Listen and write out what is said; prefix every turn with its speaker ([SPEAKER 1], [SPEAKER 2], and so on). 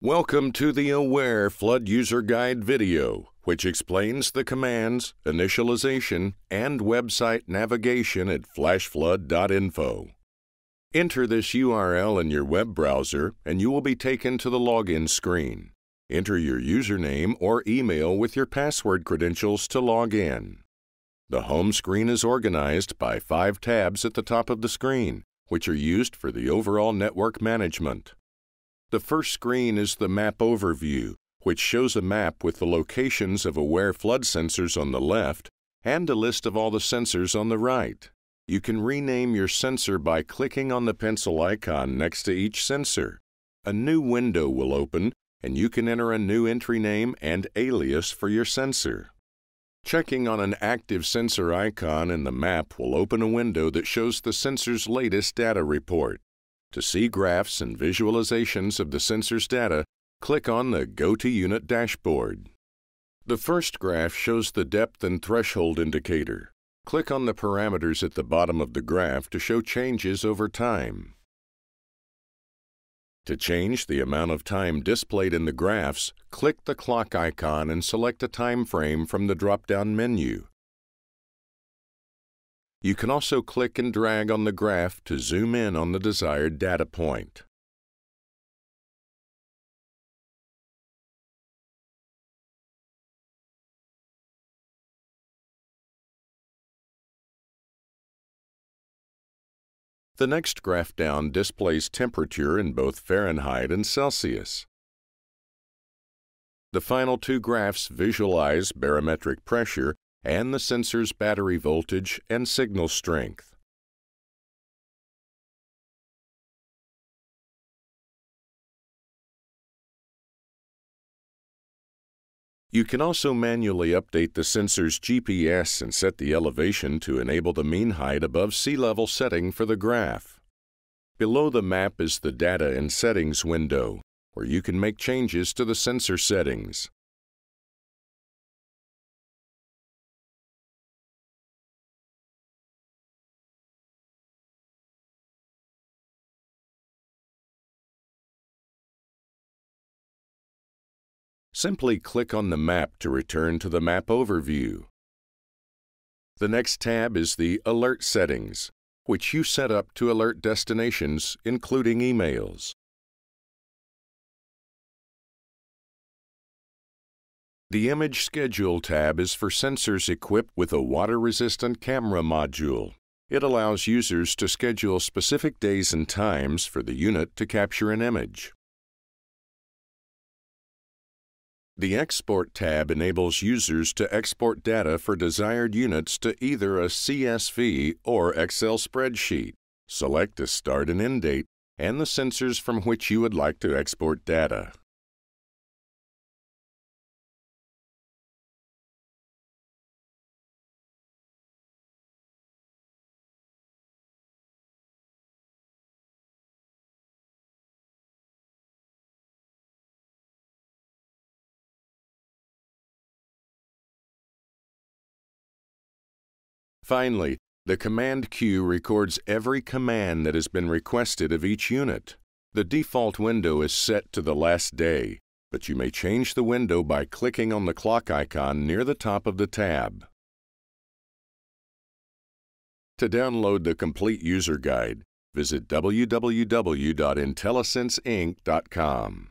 [SPEAKER 1] Welcome to the Aware Flood User Guide video, which explains the commands, initialization, and website navigation at flashflood.info. Enter this URL in your web browser and you will be taken to the login screen. Enter your username or email with your password credentials to log in. The home screen is organized by five tabs at the top of the screen, which are used for the overall network management. The first screen is the Map Overview, which shows a map with the locations of aware flood sensors on the left and a list of all the sensors on the right. You can rename your sensor by clicking on the pencil icon next to each sensor. A new window will open, and you can enter a new entry name and alias for your sensor. Checking on an active sensor icon in the map will open a window that shows the sensor's latest data report. To see graphs and visualizations of the sensor's data, click on the Go to Unit dashboard. The first graph shows the depth and threshold indicator. Click on the parameters at the bottom of the graph to show changes over time. To change the amount of time displayed in the graphs, click the clock icon and select a time frame from the drop-down menu. You can also click and drag on the graph to zoom in on the desired data point. The next graph down displays temperature in both Fahrenheit and Celsius. The final two graphs visualize barometric pressure and the sensor's battery voltage and signal strength. You can also manually update the sensor's GPS and set the elevation to enable the mean height above sea level setting for the graph. Below the map is the Data and Settings window, where you can make changes to the sensor settings. Simply click on the map to return to the map overview. The next tab is the Alert settings, which you set up to alert destinations, including emails. The Image Schedule tab is for sensors equipped with a water-resistant camera module. It allows users to schedule specific days and times for the unit to capture an image. The Export tab enables users to export data for desired units to either a CSV or Excel spreadsheet. Select a start and end date and the sensors from which you would like to export data. Finally, the command queue records every command that has been requested of each unit. The default window is set to the last day, but you may change the window by clicking on the clock icon near the top of the tab. To download the complete user guide, visit www.intellisenseinc.com.